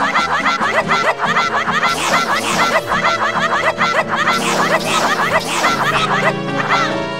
Ha ha ha